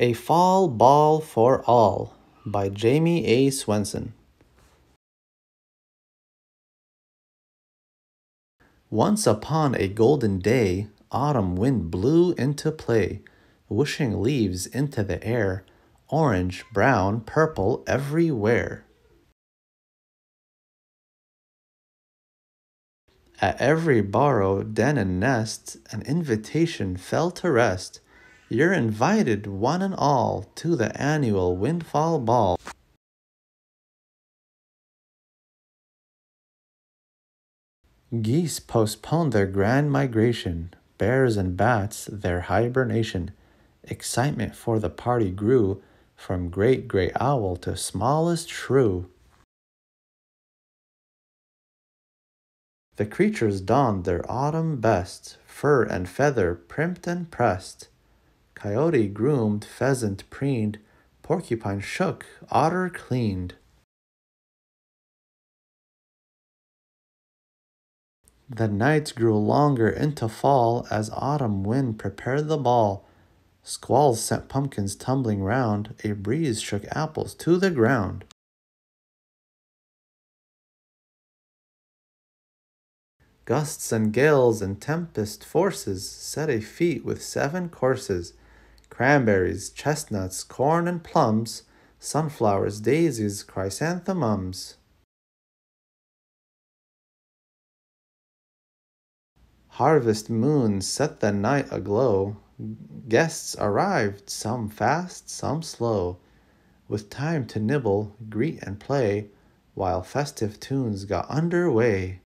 A Fall Ball for All by Jamie A. Swenson. Once upon a golden day, autumn wind blew into play, whooshing leaves into the air, orange, brown, purple everywhere. At every burrow, den, and nest, an invitation fell to rest you're invited, one and all, to the annual Windfall Ball. Geese postponed their grand migration, bears and bats their hibernation. Excitement for the party grew from great gray owl to smallest shrew. The creatures donned their autumn best, fur and feather primped and pressed. Coyote groomed, pheasant preened, porcupine shook, otter cleaned. The nights grew longer into fall as autumn wind prepared the ball. Squalls sent pumpkins tumbling round, a breeze shook apples to the ground. Gusts and gales and tempest forces set a feat with seven courses cranberries, chestnuts, corn, and plums, sunflowers, daisies, chrysanthemums. Harvest moon set the night aglow. Guests arrived, some fast, some slow, with time to nibble, greet, and play, while festive tunes got under way.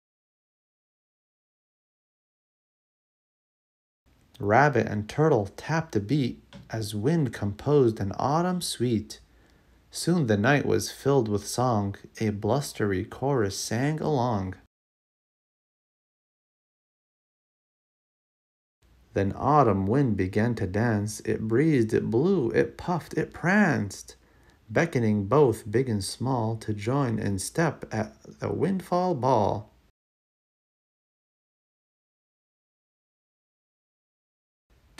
Rabbit and turtle tapped a beat as wind composed an autumn suite. Soon the night was filled with song, a blustery chorus sang along. Then autumn wind began to dance, it breezed, it blew, it puffed, it pranced, beckoning both big and small to join in step at the windfall ball.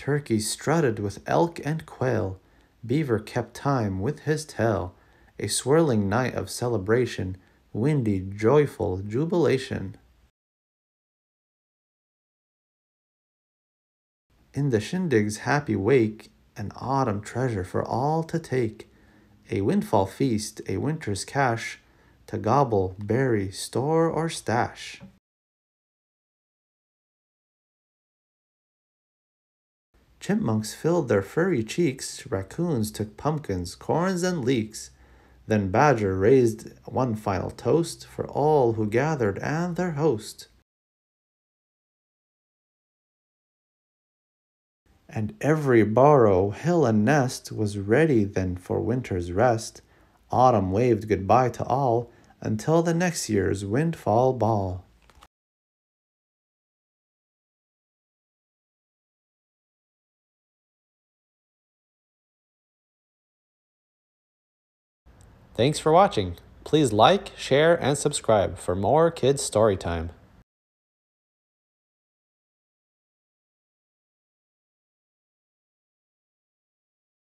Turkey strutted with elk and quail. Beaver kept time with his tail. A swirling night of celebration, windy, joyful jubilation. In the shindig's happy wake, an autumn treasure for all to take. A windfall feast, a winter's cache, to gobble, bury, store, or stash. Chipmunks filled their furry cheeks, raccoons took pumpkins, corns, and leeks. Then Badger raised one final toast for all who gathered and their host. And every burrow, hill, and nest was ready then for winter's rest. Autumn waved goodbye to all until the next year's windfall ball. Thanks for watching. Please like, share, and subscribe for more kids' story time.